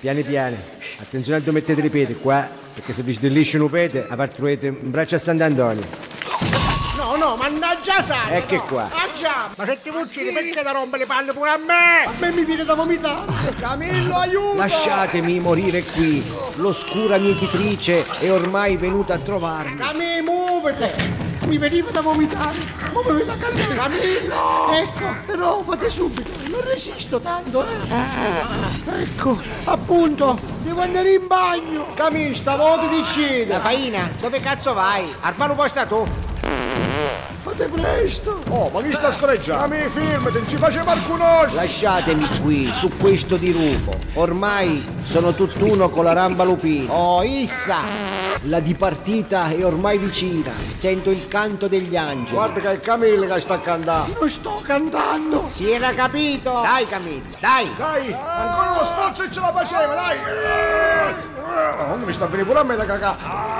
Piani piani. Attenzione a dove mettete i piedi qua, perché se vi sdellisce un piede, a parte trovate un braccio a Sant'Antonio. No, no, mannaggia sai! Ecco qua. Ah già, ma se ti uccidi perché da rompe le palle pure a me? A me mi viene da vomitare. Camillo, aiuto! Lasciatemi morire qui. L'oscura mietitrice è ormai venuta a trovarmi. Camillo, muovete! Mi veniva da vomitare, ma mi da calmare. Camillo! Ecco, però fate subito, non resisto tanto, eh. Ecco, appunto, devo andare in bagno. Camillo, stavolta decide. La faina, dove cazzo vai? Al palo puoi sta tu? Fate presto. Oh, ma chi sta scorreggiando? Dammi film, non ci faceva alcun osso! Lasciatemi qui, su questo dirupo. Ormai sono tutt'uno con la ramba lupina. Oh, Issa! La dipartita è ormai vicina. Sento il canto degli angeli. Guarda che è Camille che sta cantando. Non sto cantando. Si era capito? Dai Camillo, dai! Dai, ancora uno sforzo e ce la faceva, dai! Oh, mi sta venendo pure a me da cacà.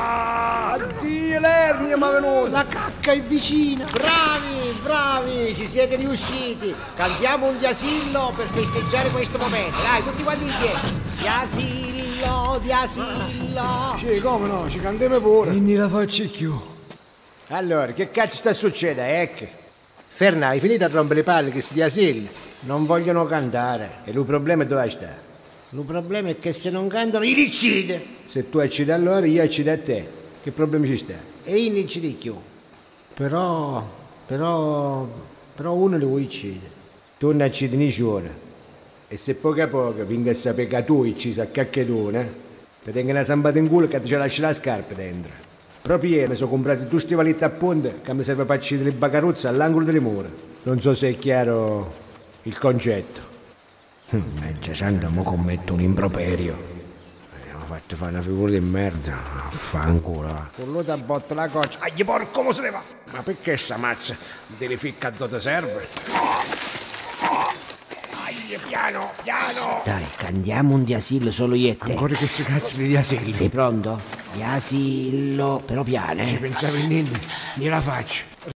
Addio, l'ernia mi è venuta. La cacca è vicina. Bravi, bravi, ci siete riusciti. Cantiamo un diasillo per festeggiare questo momento. Dai, tutti quanti insieme. Diasillo, diasillo. Sì, come no, ci cantiamo pure. Quindi la faccio più. Allora, che cazzo sta succedendo? Ecco. Ferna, hai finito a rompere le palle che si dia asillo? Non vogliono cantare. E il problema dove sta? Il problema è che se non cantano, li uccide. Se tu accidi a loro, io accido a te. Che problemi ci sta? E io non ci dico. Però, però, però uno li vuoi uccidere. Tu non accidi nessuno. E se poco a poco venga a sapere che tu uccisi a cacchedone, ti tengo una zampata in culo che ti ci lasci la scarpa dentro. Proprio ieri mi sono comprato due stivaletti a punta che mi serve per uccidere le bacaruzze all'angolo delle mura. Non so se è chiaro il concetto. Mezza santa, mo commetto un improperio. Fatto fare una figura di merda. Affanculo. Con lui ti botta la coccia. Agli porco come se ne va? Ma perché sta mazza? Devi ficca dove ti serve? Agli piano, piano! Dai, cantiamo un diasillo solo io e te. Ancora questi cazzo di diasillo. Sei pronto? Diasillo, però piano, Ci eh. pensavo in niente, gliela faccio.